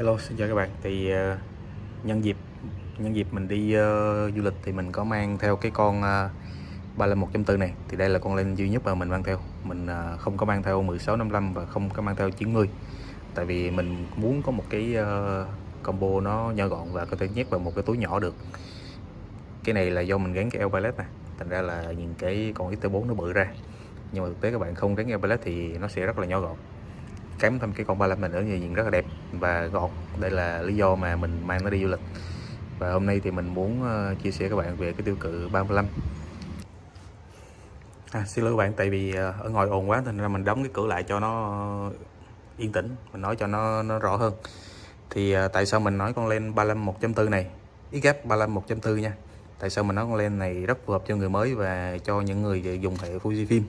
hello xin chào các bạn. Thì uh, nhân dịp nhân dịp mình đi uh, du lịch thì mình có mang theo cái con ờ, uh, 351.4 này. Thì đây là con lên duy nhất mà mình mang theo. Mình uh, không có mang theo 1655 và không có mang theo 90 tại vì mình muốn có một cái uh, combo nó nhỏ gọn và có thể nhét vào một cái túi nhỏ được. Cái này là do mình gắn cái eo pallet này thành ra là nhìn cái con XT4 nó bự ra. Nhưng mà thực tế các bạn không gắn eo pallet thì nó sẽ rất là nhỏ gọn cắm thêm cái con 35 này nữa thì nhìn rất là đẹp và gọn. Đây là lý do mà mình mang nó đi du lịch. Và hôm nay thì mình muốn ờ, chia sẻ các bạn về cái tiêu cự 35 à, xin lỗi các bạn tại vì ờ, ở ngoài ồn quá nên ra mình đóng cái cửa lại cho nó yên tĩnh mình nói cho nó nó rõ hơn. Thì uh, tại sao mình nói con len 35 1.4 này? Ý XF 35 1.4 nha. Tại sao mình nói con len này rất phù hợp cho người mới và cho những người dùng hệ Fujifilm?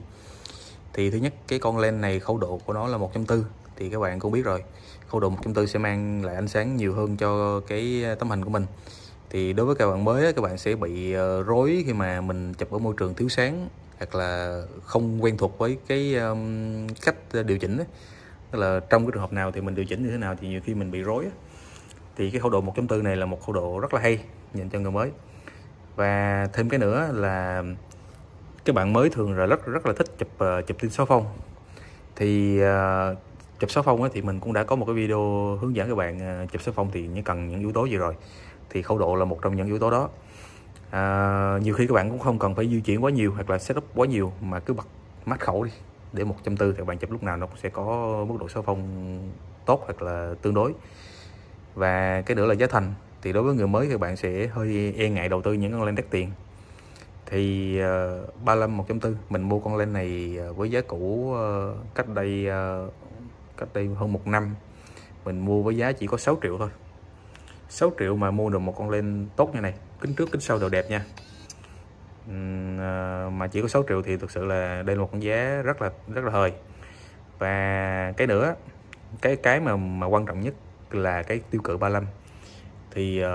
Thì thứ nhất cái con len này khẩu độ của nó là 1.4 thì các bạn cũng biết rồi. Khâu độ 1.4 sẽ mang lại ánh sáng nhiều hơn cho cái ờ, tấm hình của mình. Thì đối với các bạn mới các bạn sẽ bị ờ, rối khi mà mình chụp ở môi trường thiếu sáng, hoặc là không quen thuộc với cái cách ờ, điều chỉnh tức là trong cái trường hợp nào thì mình điều chỉnh như thế nào thì nhiều khi mình bị rối thì cái khẩu độ 1.4 này là một khẩu độ rất là hay dành cho người mới. Và thêm cái nữa là các bạn mới thường là rất rất là thích chụp chụp tin số phong thì chụp số phong thì mình cũng đã có một cái video hướng dẫn các bạn à, chụp số phong thì những cần những yếu tố gì rồi. Thì khẩu độ là một trong những yếu tố đó. À, nhiều khi các bạn cũng không cần phải di chuyển quá nhiều hoặc là setup quá nhiều mà cứ bật mắt khẩu đi. Để một trăm tư thì bạn chụp lúc nào nó cũng sẽ có mức độ số phong tốt hoặc là tương đối. Và cái nữa là giá thành. Thì đối với người mới thì bạn sẽ hơi e ngại đầu tư những con lens đắt tiền. Thì uh, 35 1.4 mình mua con lens này à, với giá cũ uh, cách đây uh, cách đây hơn một năm. Mình mua với giá chỉ có 6 triệu thôi. 6 triệu mà mua được một con len tốt như này kính trước kính sau đều đẹp nha. Uhm, mà chỉ có 6 triệu thì thực sự là đây là một con giá rất là rất là hời. Và cái nữa cái cái mà mà quan trọng nhất là cái tiêu cự 35 thì uh,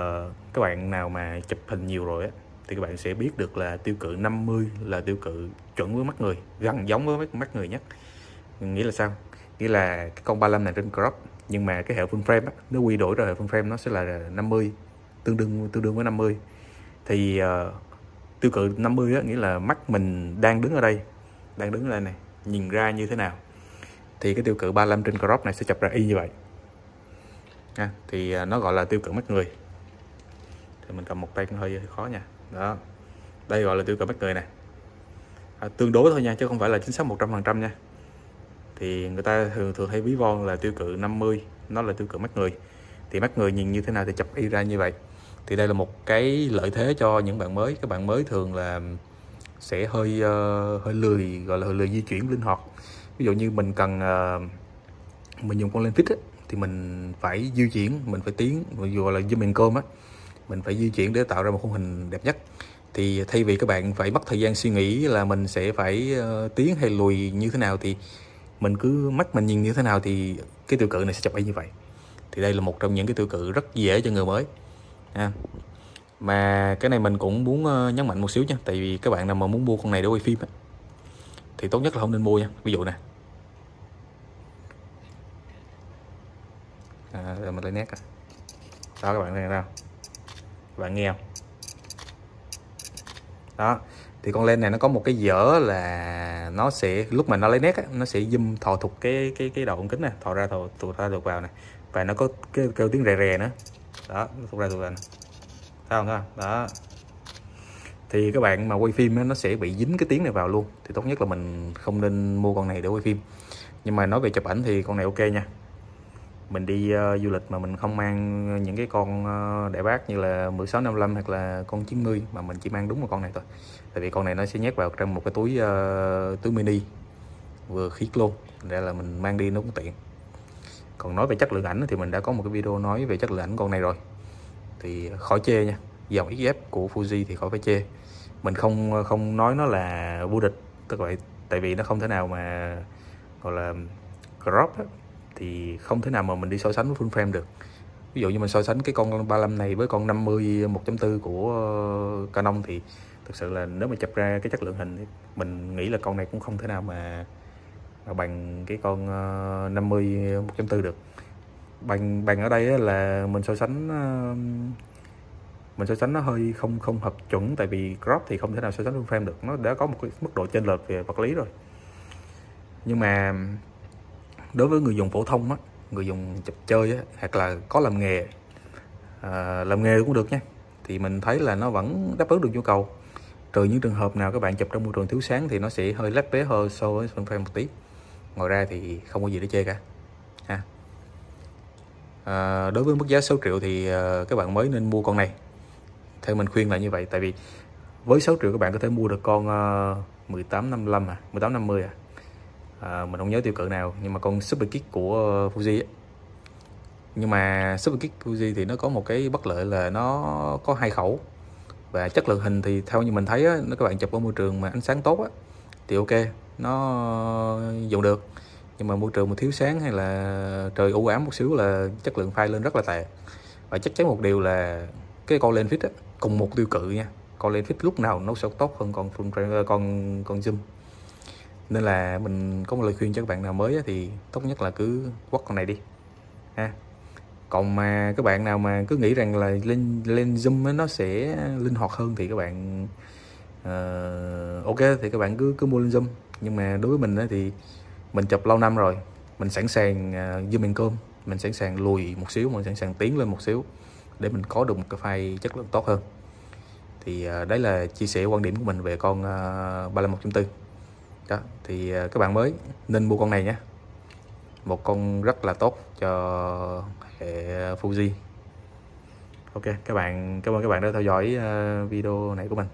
các bạn nào mà chụp hình nhiều rồi á thì các bạn sẽ biết được là tiêu cự 50 là tiêu cự chuẩn với mắt người gần giống với mắt người nhất. Nghĩa là sao? Nghĩa là cái con 35 này trên crop nhưng mà cái hệ phân frame á, nó quy đổi rồi hệ full frame nó sẽ là 50 tương đương tương đương với 50 thì uh, tiêu cự 50 á, nghĩa là mắt mình đang đứng ở đây đang đứng ở đây này nhìn ra như thế nào. Thì cái tiêu cự 35 trên crop này sẽ chập ra y như vậy. Nha thì uh, nó gọi là tiêu cự mắt người. Thì mình cầm một tay cũng hơi khó nha. Đó đây gọi là tiêu cự mắt người nè. À, tương đối thôi nha chứ không phải là chính xác 100% nha thì người ta thường thường hay ví von là tiêu cự 50 nó là tiêu cự mắt người. Thì mắt người nhìn như thế nào thì chập y ra như vậy. Thì đây là một cái lợi thế cho những bạn mới. Các bạn mới thường là sẽ hơi uh, hơi lười gọi là hơi lười di chuyển linh hoạt. Ví dụ như mình cần uh, mình dùng con lên fix thì mình phải di chuyển mình phải tiến dù gọi là zoom and cơm á mình phải di chuyển để tạo ra một khung hình đẹp nhất. Thì thay vì các bạn phải mất thời gian suy nghĩ là mình sẽ phải uh, tiến hay lùi như thế nào thì mình cứ mắt mình nhìn như thế nào thì cái tiêu cự này sẽ chụp ảnh như vậy. Thì đây là một trong những cái tiêu cự rất dễ cho người mới ha. mà cái này mình cũng muốn ờ, nhấn mạnh một xíu nha tại vì các bạn nào mà muốn mua con này để quay phim thì tốt nhất là không nên mua nha. Ví dụ nè. À, rồi mình lấy nét à. đó các bạn nghe không? Các bạn nghe không? Đó thì con len này nó có một cái dở là nó sẽ lúc mà nó lấy nét á, nó sẽ zoom thò thục cái cái cái đầu ống kính này thò ra thò thò ra thò vào này và nó có cái kêu tiếng rè rè nữa. Đó nó thò ra thò vào này thấy không thấy không? Đó. Thì các bạn mà quay phim á, nó sẽ bị dính cái tiếng này vào luôn. Thì tốt nhất là mình không nên mua con này để quay phim. Nhưng mà nói về chụp ảnh thì con này ok nha mình đi uh, du lịch mà mình không mang những cái con uh, đại bác như là 1655 hoặc là con 90 mà mình chỉ mang đúng một con này thôi. Tại vì con này nó sẽ nhét vào trong một cái túi uh, túi mini vừa khít luôn để là mình mang đi nó cũng tiện. Còn nói về chất lượng ảnh thì mình đã có một cái video nói về chất lượng ảnh con này rồi. Thì khỏi chê nha dòng XF của Fuji thì khỏi phải chê. Mình không không nói nó là vô địch tức vậy tại vì nó không thể nào mà gọi là crop á, thì không thể nào mà mình đi so sánh với full frame được. Ví dụ như mình so sánh cái con 35 này với con 50 1.4 của ờ, Canon thì thực sự là nếu mà chụp ra cái chất lượng hình thì mình nghĩ là con này cũng không thể nào mà, mà bằng cái con ờ, 50 1.4 được. Bằng bằng ở đây là mình so sánh ờ, mình so sánh nó hơi không không hợp chuẩn tại vì crop thì không thể nào so sánh full frame được. Nó đã có một cái mức độ chênh lệch về vật lý rồi. Nhưng mà đối với người dùng phổ thông á người dùng chụp chơi á hoặc là có làm nghề à, làm nghề cũng được nha. Thì mình thấy là nó vẫn đáp ứng được nhu cầu. Trừ những trường hợp nào các bạn chụp trong môi trường thiếu sáng thì nó sẽ hơi lép bé hơn so với phần frame một tí. Ngoài ra thì không có gì để chê cả ha. À, đối với mức giá 6 triệu thì à, các bạn mới nên mua con này. Theo mình khuyên là như vậy tại vì với 6 triệu các bạn có thể mua được con uh, 1855 à 1850 à. à à mình không nhớ tiêu cự nào nhưng mà con Super Kick của ờ, Fuji ấy. nhưng mà Super Kick Fuji thì nó có một cái bất lợi là nó có hai khẩu. Và chất lượng hình thì theo như mình thấy á, nếu các bạn chụp ở môi trường mà ánh sáng tốt á, thì ok nó dùng được. Nhưng mà môi trường mà thiếu sáng hay là trời u ám một xíu là chất lượng file lên rất là tệ. Và chắc chắn một điều là cái con lên fit á, cùng một tiêu cự nha. Con lên fit lúc nào nó sẽ tốt hơn con full con con zoom nên là mình có một lời khuyên cho các bạn nào mới thì tốt nhất là cứ quất con này đi ha. Còn mà các bạn nào mà cứ nghĩ rằng là lên lên zoom nó sẽ linh hoạt hơn thì các bạn uh, ok thì các bạn cứ cứ mua lên zoom. Nhưng mà đối với mình thì mình chụp lâu năm rồi mình sẵn sàng uh, zoom cơm mình sẵn sàng lùi một xíu mình sẵn sàng tiến lên một xíu để mình có được một cái file chất lượng tốt hơn. Thì uh, đấy là chia sẻ quan điểm của mình về con uh, 351.4 đó, thì ờ, các bạn mới nên mua con này nhé một con rất là tốt cho hệ Fuji. Ok, các bạn, cảm ơn các bạn đã theo dõi ờ, video này của mình.